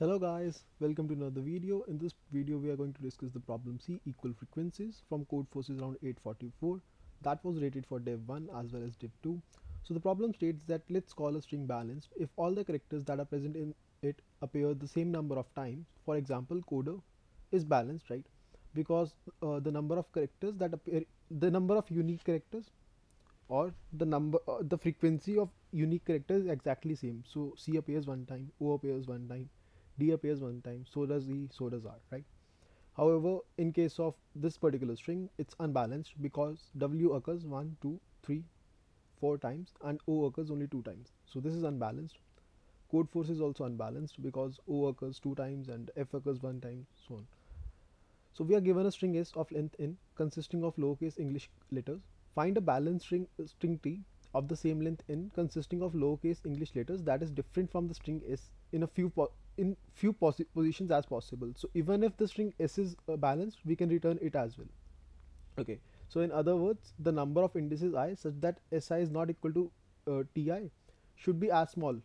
Hello guys, welcome to another video. In this video we are going to discuss the problem C equal frequencies from Codeforces round 844 that was rated for div 1 as well as div 2. So the problem states that let's call a string balanced if all the characters that are present in it appear the same number of times. For example, coder is balanced, right? Because uh, the number of characters that appear, the number of unique characters or the number uh, the frequency of unique characters is exactly same so c appears one time o appears one time d appears one time so does e so does r right? However in case of this particular string it's unbalanced because w occurs one two three four times and o occurs only two times. So this is unbalanced. Code force is also unbalanced because o occurs two times and f occurs one time so on. So we are given a string s of length n consisting of lowercase english letters. Find a balanced string, string t of the same length n consisting of lowercase English letters that is different from the string s in a few in few positions as possible. So even if the string s is uh, balanced, we can return it as well. Okay. So in other words, the number of indices i such that si is not equal to uh, ti should be as small.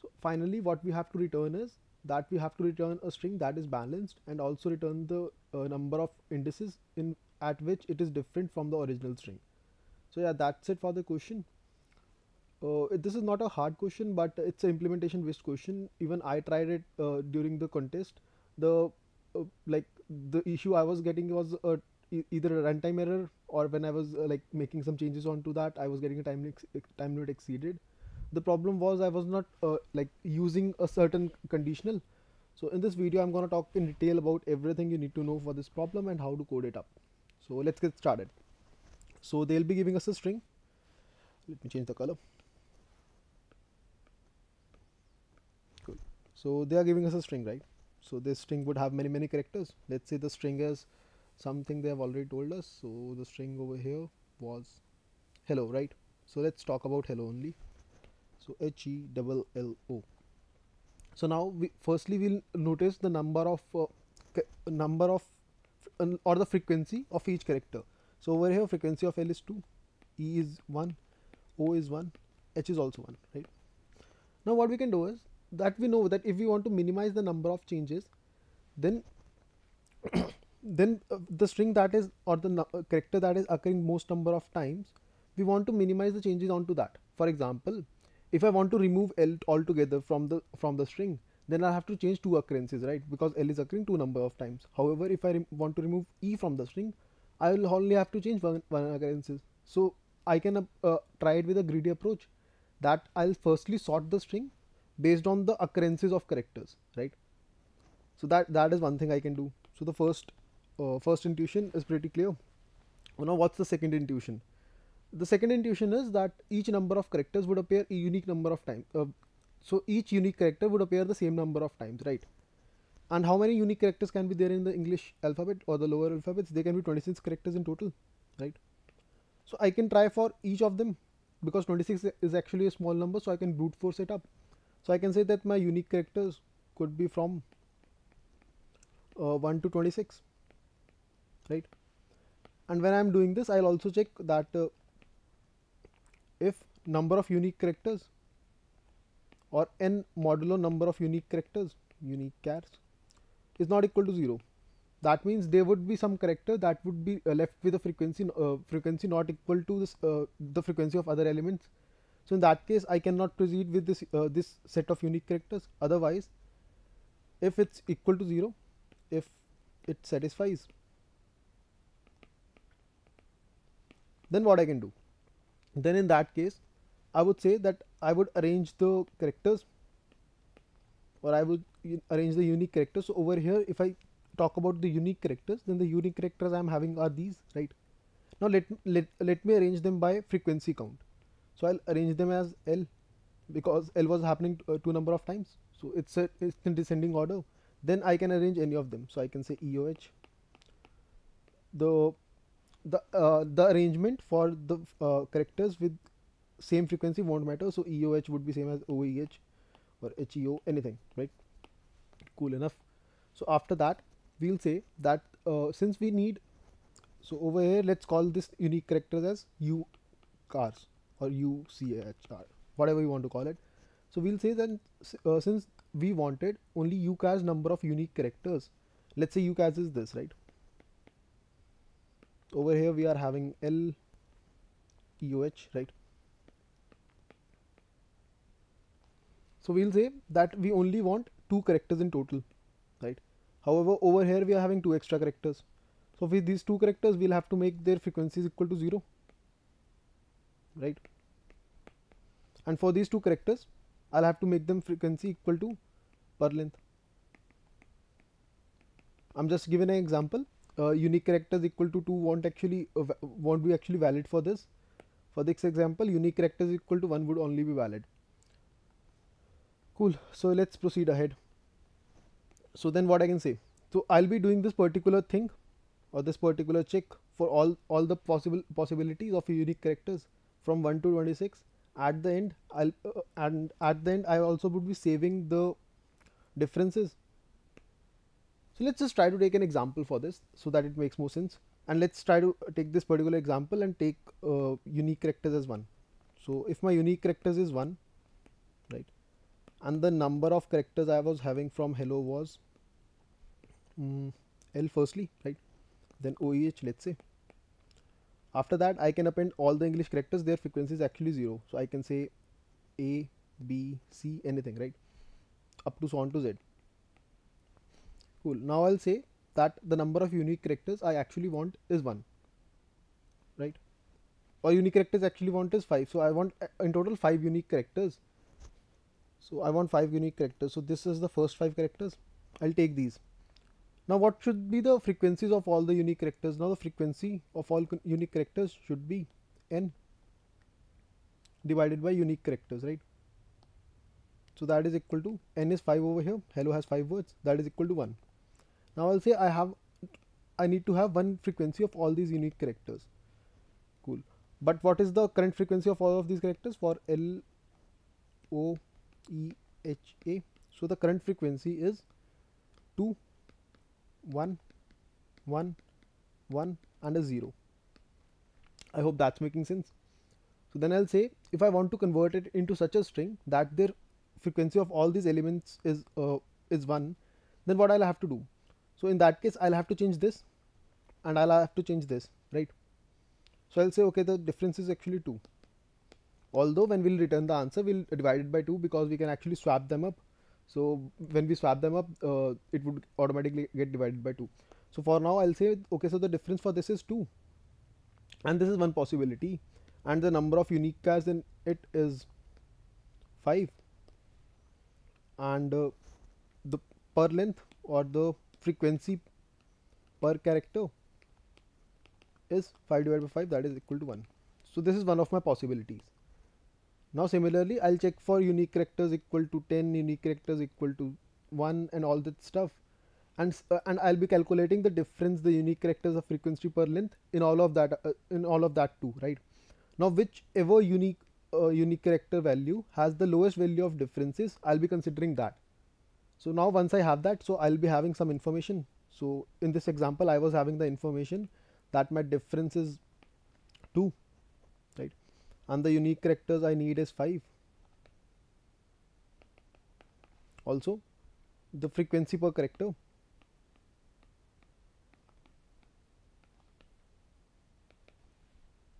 So finally, what we have to return is that we have to return a string that is balanced and also return the uh, number of indices in at which it is different from the original string. So yeah, that's it for the question. Uh, this is not a hard question, but it's an implementation based question. Even I tried it uh, during the contest. The uh, like the issue I was getting was e either a runtime error or when I was uh, like making some changes onto that, I was getting a time time limit exceeded. The problem was I was not uh, like using a certain conditional. So in this video, I'm going to talk in detail about everything you need to know for this problem and how to code it up. So let's get started. So they'll be giving us a string. Let me change the color. Cool. So they are giving us a string, right? So this string would have many, many characters. Let's say the string is something they have already told us. So the string over here was hello, right? So let's talk about hello only. So H E double L O. So now we firstly we'll notice the number of uh, number of or the frequency of each character. So over here frequency of L is 2, E is 1, O is 1, H is also 1, right. Now what we can do is that we know that if we want to minimize the number of changes, then then uh, the string that is or the uh, character that is occurring most number of times, we want to minimize the changes onto that. For example, if I want to remove L altogether from the from the string, then I have to change two occurrences, right? Because L is occurring two number of times. However, if I want to remove E from the string, I will only have to change one, one occurrences. So I can uh, try it with a greedy approach that I'll firstly sort the string based on the occurrences of characters, right? So that that is one thing I can do. So the first uh, first intuition is pretty clear. Now what's the second intuition? The second intuition is that each number of characters would appear a unique number of times. Uh, so each unique character would appear the same number of times, right? And how many unique characters can be there in the English alphabet or the lower alphabets? They can be 26 characters in total, right? So I can try for each of them because 26 is actually a small number, so I can brute force it up. So I can say that my unique characters could be from uh, 1 to 26, right? And when I'm doing this, I'll also check that uh, if number of unique characters or n modulo number of unique characters unique chars is not equal to 0 that means there would be some character that would be uh, left with a frequency uh, frequency not equal to this uh, the frequency of other elements so in that case i cannot proceed with this uh, this set of unique characters otherwise if it's equal to 0 if it satisfies then what i can do then in that case I would say that I would arrange the characters or I would arrange the unique characters. So over here, if I talk about the unique characters, then the unique characters I am having are these, right? Now let, let, let me arrange them by frequency count. So I'll arrange them as L because L was happening uh, two number of times. So it's, a, it's in descending order. Then I can arrange any of them. So I can say EOH. The the uh, the arrangement for the uh, characters with same frequency won't matter so EOH would be same as OEH or HEO anything right cool enough so after that we'll say that uh, since we need so over here let's call this unique characters as U cars or UCHR whatever you want to call it. So we'll say that uh, since we wanted only uchars number of unique characters let's say uchars is this right? Over here we are having l right? So we'll say that we only want two characters in total right? However over here we are having two extra characters. So with these two characters we'll have to make their frequencies equal to 0 right? And for these two characters I'll have to make them frequency equal to per length. I'm just giving an example. Uh, unique characters equal to 2 won't actually uh, won't be actually valid for this. For this example unique characters equal to 1 would only be valid. Cool. So let's proceed ahead. So then what I can say? So I'll be doing this particular thing or this particular check for all all the possible possibilities of unique characters from 1 to 26 at the end I'll uh, and at the end I also would be saving the differences. So let's just try to take an example for this so that it makes more sense. And let's try to take this particular example and take uh, unique characters as 1 so if my unique characters is 1 right and the number of characters I was having from hello was um, L firstly right then OEH let's say after that I can append all the English characters their frequency is actually 0 so I can say A B C anything right? Up to so on to Z. Cool. Now I'll say that the number of unique characters I actually want is 1 right? Or unique characters actually want is 5 so I want uh, in total 5 unique characters. So I want 5 unique characters. So this is the first 5 characters. I'll take these now what should be the frequencies of all the unique characters? Now the frequency of all unique characters should be n divided by unique characters right? So that is equal to n is 5 over here. Hello has 5 words. That is equal to 1 now I'll say I have I need to have one frequency of all these unique characters. Cool. But what is the current frequency of all of these characters? For L O E H A. So the current frequency is 2 1 1 1 and a 0 I hope that's making sense. So then I'll say if I want to convert it into such a string that their frequency of all these elements is uh, is 1 then what I'll have to do? So in that case I'll have to change this and I'll have to change this right? So I'll say okay the difference is actually 2 although when we'll return the answer we'll divide it by 2 because we can actually swap them up so when we swap them up uh, it would automatically get divided by 2 so for now I'll say okay so the difference for this is 2 and this is one possibility. And the number of unique pairs in it is 5 and uh, the per length or the frequency per character is 5 divided by 5 that is equal to 1 so this is one of my possibilities now similarly I'll check for unique characters equal to 10 unique characters equal to 1 and all that stuff. And uh, and I'll be calculating the difference the unique characters of frequency per length in all of that uh, in all of that too right? Now whichever unique uh, unique character value has the lowest value of differences I'll be considering that. So now once I have that so I'll be having some information. So in this example I was having the information that my difference is 2 right and the unique characters I need is 5 also the frequency per character.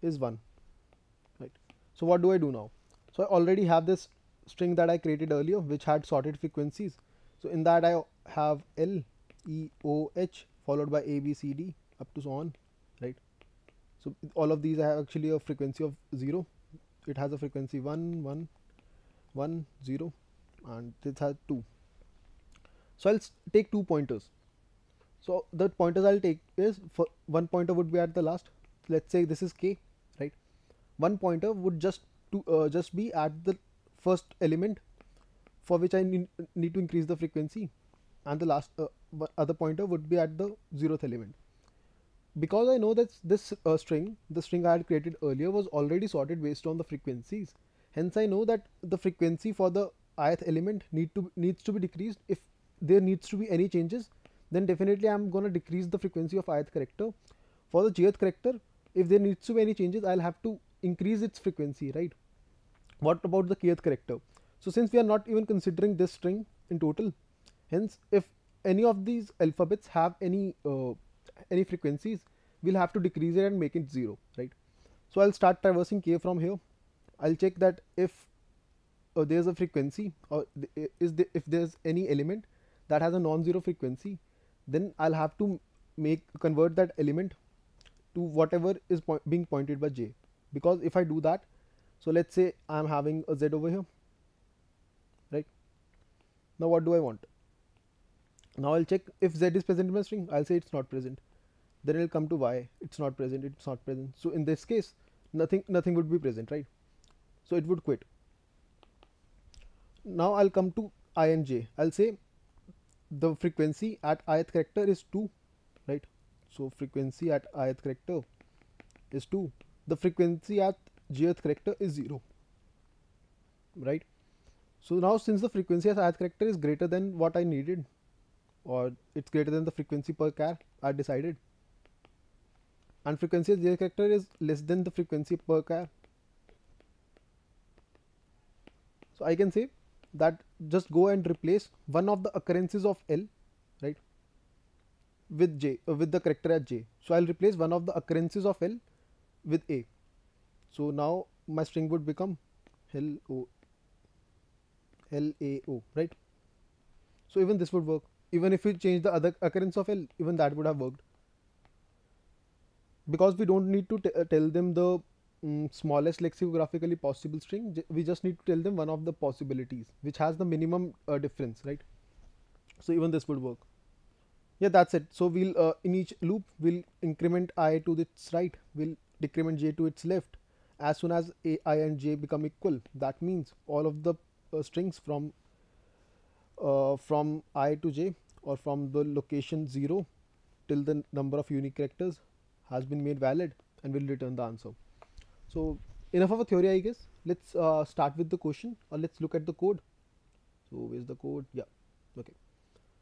Is 1 right. So what do I do now? So I already have this string that I created earlier which had sorted frequencies. So in that I have L E O H followed by A B C D up to so on. Right. So all of these I have actually a frequency of 0 it has a frequency 1 1 1 0 and this has 2 so I'll take two pointers. So the pointers I'll take is for one pointer would be at the last. Let's say this is k right? One pointer would just to uh, just be at the first element for which I need, need to increase the frequency. And the last uh, other pointer would be at the zeroth element because I know that this uh, string, the string I had created earlier was already sorted based on the frequencies. Hence, I know that the frequency for the ith element need to needs to be decreased. If there needs to be any changes, then definitely I am going to decrease the frequency of ith character. For the jth character, if there needs to be any changes, I'll have to increase its frequency, right? What about the kth character? So since we are not even considering this string in total hence if any of these alphabets have any uh, any frequencies we'll have to decrease it and make it 0 right? So I'll start traversing k from here. I'll check that if uh, there's a frequency or th is the, if there's any element that has a non-zero frequency then I'll have to make convert that element to whatever is po being pointed by j. Because if I do that so let's say I'm having a z over here right? Now what do I want? Now I'll check if z is present in my string. I'll say it's not present then it'll come to y it's not present it's not present. So in this case nothing nothing would be present right? So it would quit. Now I'll come to i and j. I'll say the frequency at ith character is 2 right? So frequency at ith character is 2 the frequency at jth character is 0 right? So now since the frequency at ith character is greater than what I needed or it's greater than the frequency per char I decided and frequency of j character is less than the frequency per char so I can say that just go and replace one of the occurrences of L right with J uh, with the character at J. So I'll replace one of the occurrences of L with A. So now my string would become L O L A O right? So even this would work. Even if we change the other occurrence of L even that would have worked because we don't need to uh, tell them the mm, smallest lexicographically possible string we just need to tell them one of the possibilities which has the minimum uh, difference right? So even this would work. Yeah that's it. So we'll uh, in each loop we'll increment i to its right. We'll decrement j to its left. As soon as a, i and j become equal that means all of the uh, strings from uh, from i to j or from the location 0 till the number of unique characters has been made valid and will return the answer. So enough of a theory I guess. Let's uh, start with the question or let's look at the code. So where's the code? Yeah. Okay.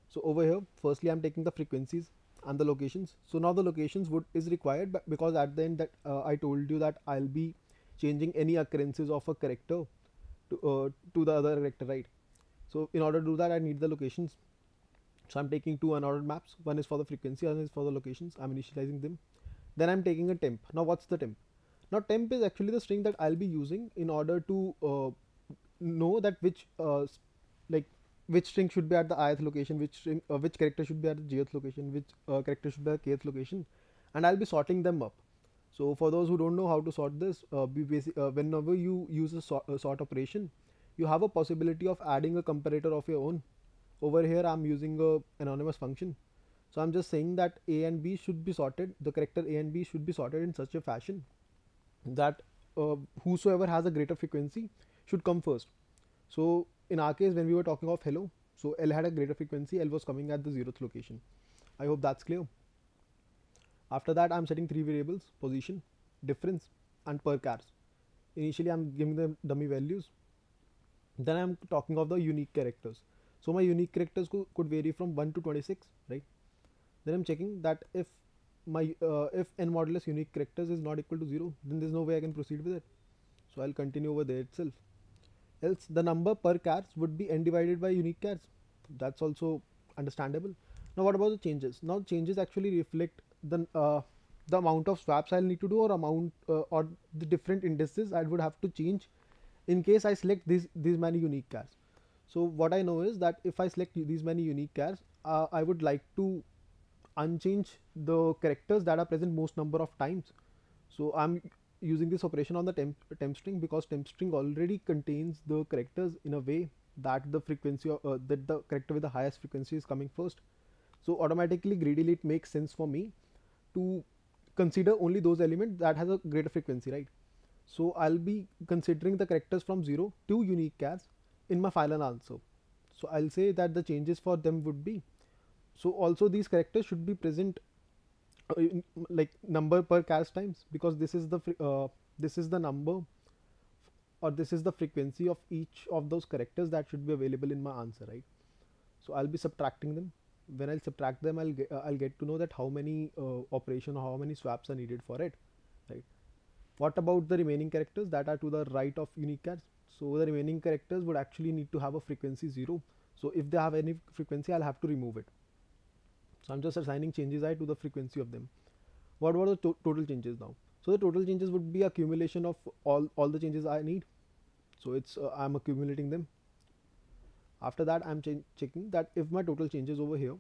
So over here firstly I'm taking the frequencies and the locations. So now the locations would is required because at the end that uh, I told you that I'll be changing any occurrences of a character to, uh, to the other character right? So in order to do that I need the locations. So I'm taking two unordered maps. One is for the frequency one is for the locations. I'm initializing them then I'm taking a temp now what's the temp now temp is actually the string that I'll be using in order to uh, know that which uh, like which string should be at the ith location, which string, uh, which character should be at the jth location, which uh, character should be at the kth location, and I'll be sorting them up. So for those who don't know how to sort this, uh, basic, uh, whenever you use a, sort, a sort operation, you have a possibility of adding a comparator of your own. Over here, I'm using a anonymous function. So I'm just saying that A and B should be sorted. The character A and B should be sorted in such a fashion that uh, whosoever has a greater frequency should come first. So in our case when we were talking of hello so L had a greater frequency L was coming at the zeroth location. I hope that's clear. After that I'm setting three variables position, difference and per chars. Initially I'm giving them dummy values. Then I'm talking of the unique characters. So my unique characters co could vary from 1 to 26 right. Then I'm checking that if my uh, if n modulus unique characters is not equal to 0 then there's no way I can proceed with it. So I'll continue over there itself. Else the number per chars would be n divided by unique chars that's also understandable. Now what about the changes? Now changes actually reflect the uh, the amount of swaps I'll need to do or amount uh, or the different indices I would have to change in case I select these these many unique chars. so what I know is that if I select these many unique chars, uh, I would like to unchange the characters that are present most number of times. So I'm using this operation on the temp, temp string because temp string already contains the characters in a way that the frequency of, uh, that the character with the highest frequency is coming first. So automatically greedily it makes sense for me to consider only those elements that has a greater frequency, right? So I'll be considering the characters from 0 to unique chars in my final answer. So I'll say that the changes for them would be so also these characters should be present uh, in, like number per chars times because this is the uh, this is the number or this is the frequency of each of those characters that should be available in my answer right? So i'll be subtracting them. When i'll subtract them i'll get uh, i'll get to know that how many uh, operation or how many swaps are needed for it right? What about the remaining characters that are to the right of unique chars so the remaining characters would actually need to have a frequency 0 so if they have any frequency I'll have to remove it so I'm just assigning changes i to the frequency of them. What were the to total changes now? So the total changes would be accumulation of all all the changes I need. So it's uh, I'm accumulating them. After that I'm checking that if my total changes over here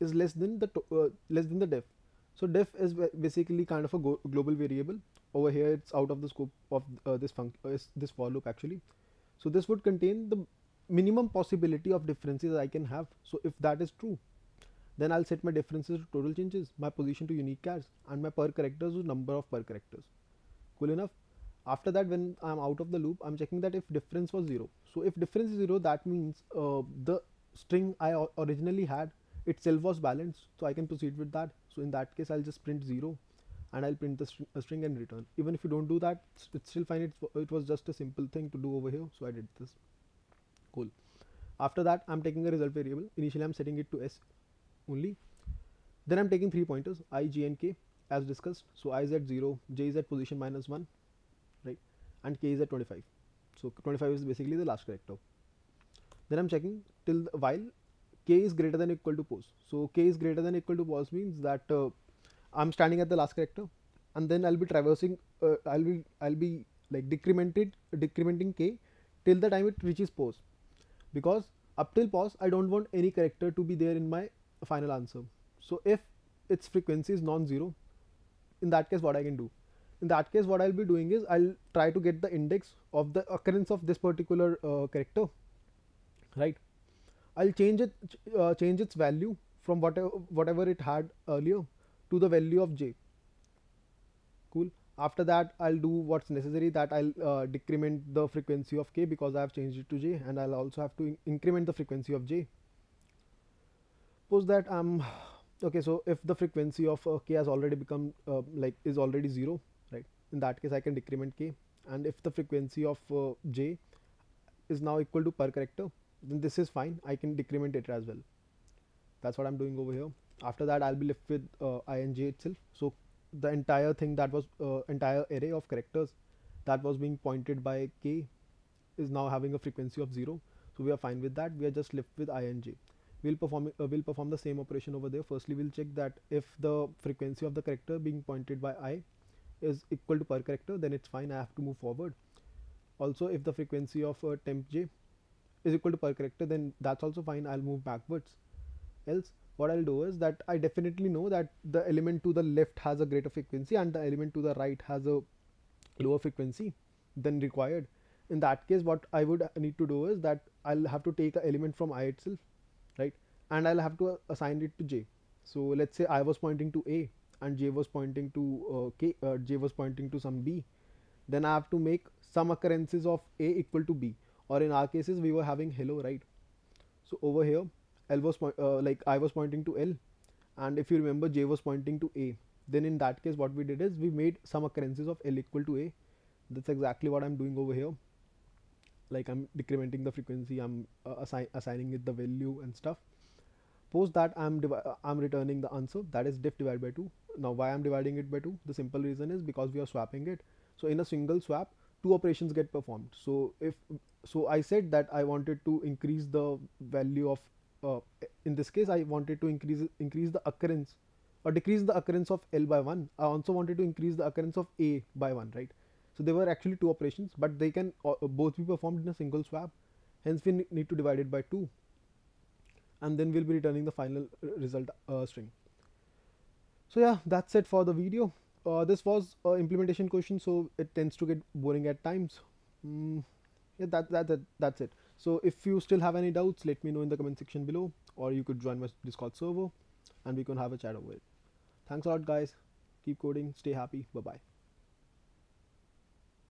is less than the uh, less than the diff. So diff is basically kind of a global variable. Over here it's out of the scope of uh, this function uh, this for loop actually. So this would contain the minimum possibility of differences I can have. So if that is true then I'll set my differences to total changes my position to unique chars and my per characters to number of per characters. Cool enough? After that when I'm out of the loop I'm checking that if difference was 0 so if difference is 0 that means uh, the string I originally had itself was balanced. So I can proceed with that. So in that case I'll just print 0 and I'll print the string, string and return. Even if you don't do that it's still fine. It's, it was just a simple thing to do over here. So I did this. Cool. After that I'm taking a result variable. Initially I'm setting it to s only. Then I'm taking three pointers i, j and k as discussed. So i is at 0 j is at position minus 1 right and k is at 25 so 25 is basically the last character. Then I'm checking till while k is greater than equal to pos so k is greater than equal to pos means that uh, I'm standing at the last character and then I'll be traversing uh, I'll be I'll be like decremented decrementing k till the time it reaches pos because up till pos I don't want any character to be there in my final answer. So if its frequency is non-zero in that case what I can do? In that case what I'll be doing is I'll try to get the index of the occurrence of this particular uh, character right? I'll change it uh, change its value from whatever whatever it had earlier to the value of j. Cool? After that I'll do what's necessary that I'll uh, decrement the frequency of k because I have changed it to j and I'll also have to in increment the frequency of j suppose that I'm okay so if the frequency of uh, k has already become uh, like is already 0 right in that case I can decrement k. And if the frequency of uh, j is now equal to per character then this is fine. I can decrement it as well. That's what I'm doing over here. After that I'll be left with uh, ing itself. So the entire thing that was uh, entire array of characters that was being pointed by k is now having a frequency of 0 so we are fine with that. We are just left with ing we'll perform uh, we'll perform the same operation over there. Firstly we'll check that if the frequency of the character being pointed by i is equal to per character then it's fine. I have to move forward. Also if the frequency of uh, temp j is equal to per character then that's also fine. I'll move backwards. Else what i'll do is that i definitely know that the element to the left has a greater frequency and the element to the right has a lower frequency than required. In that case what i would need to do is that i'll have to take an element from i itself right? And I'll have to assign it to j. So let's say I was pointing to a and j was pointing to uh, k uh, j was pointing to some b. Then I have to make some occurrences of a equal to b. Or in our cases we were having hello right? So over here L was uh, like I was pointing to L. And if you remember J was pointing to A. Then in that case what we did is we made some occurrences of L equal to A. That's exactly what I'm doing over here like I'm decrementing the frequency I'm uh, assi assigning it the value and stuff. Post that I'm uh, I'm returning the answer. That is diff divided by 2 now why I'm dividing it by 2 the simple reason is because we are swapping it. So in a single swap two operations get performed. So if so I said that I wanted to increase the value of uh, in this case I wanted to increase increase the occurrence or decrease the occurrence of L by 1 I also wanted to increase the occurrence of A by 1 right so there were actually two operations, but they can uh, both be performed in a single swap. Hence, we need to divide it by 2 and then we'll be returning the final result uh, string. So yeah, that's it for the video. Uh, this was a implementation question, so it tends to get boring at times. Mm, yeah, that, that, that, that's it. So if you still have any doubts, let me know in the comment section below or you could join my Discord server and we can have a chat over it. Thanks a lot guys. Keep coding. Stay happy. Bye-bye.